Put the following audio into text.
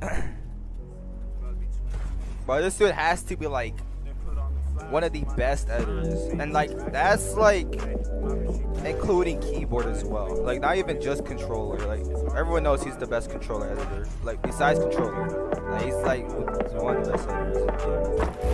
but this dude has to be like one of the best editors, and like that's like including keyboard as well. Like not even just controller. Like everyone knows he's the best controller editor. Like besides controller, like, he's like one of the best editors.